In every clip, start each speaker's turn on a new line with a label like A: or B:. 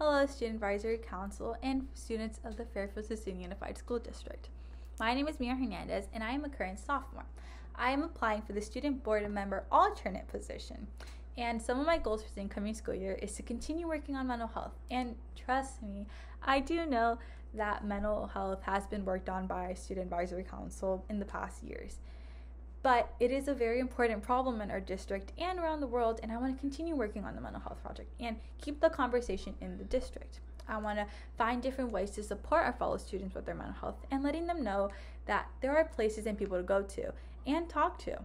A: Hello, Student Advisory Council and students of the Fairfield-Suisun Unified School District. My name is Mia Hernandez and I am a current sophomore. I am applying for the Student Board Member alternate position. And some of my goals for the incoming school year is to continue working on mental health. And trust me, I do know that mental health has been worked on by Student Advisory Council in the past years. But it is a very important problem in our district and around the world, and I want to continue working on the mental health project and keep the conversation in the district. I want to find different ways to support our fellow students with their mental health and letting them know that there are places and people to go to and talk to.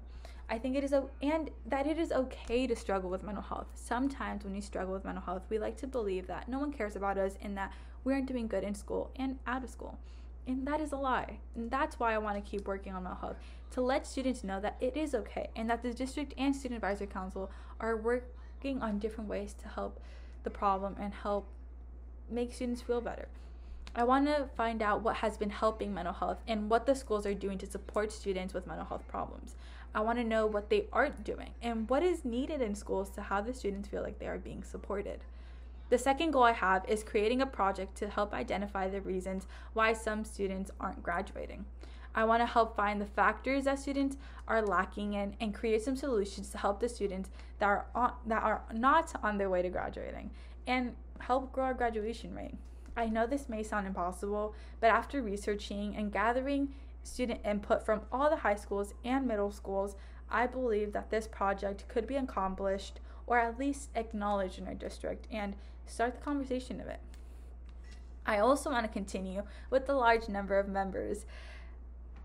A: I think it is a, and that it is okay to struggle with mental health. Sometimes when you struggle with mental health, we like to believe that no one cares about us and that we aren't doing good in school and out of school. And that is a lie. And that's why I want to keep working on mental health to let students know that it is okay and that the district and student advisory council are working on different ways to help the problem and help make students feel better. I want to find out what has been helping mental health and what the schools are doing to support students with mental health problems. I want to know what they aren't doing and what is needed in schools to have the students feel like they are being supported. The second goal I have is creating a project to help identify the reasons why some students aren't graduating. I want to help find the factors that students are lacking in and create some solutions to help the students that are on, that are not on their way to graduating and help grow our graduation rate. I know this may sound impossible, but after researching and gathering student input from all the high schools and middle schools, I believe that this project could be accomplished or at least acknowledged in our district and start the conversation of it. I also want to continue with the large number of members.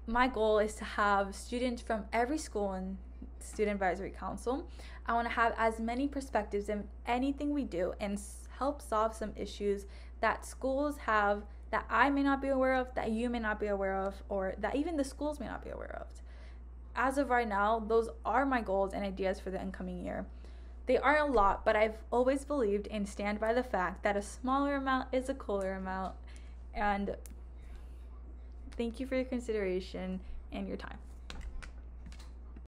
A: My goal is to have students from every school in Student Advisory Council. I want to have as many perspectives in anything we do and help solve some issues that schools have that I may not be aware of, that you may not be aware of, or that even the schools may not be aware of. As of right now, those are my goals and ideas for the incoming year. They aren't a lot, but I've always believed and stand by the fact that a smaller amount is a cooler amount. And thank you for your consideration and your time.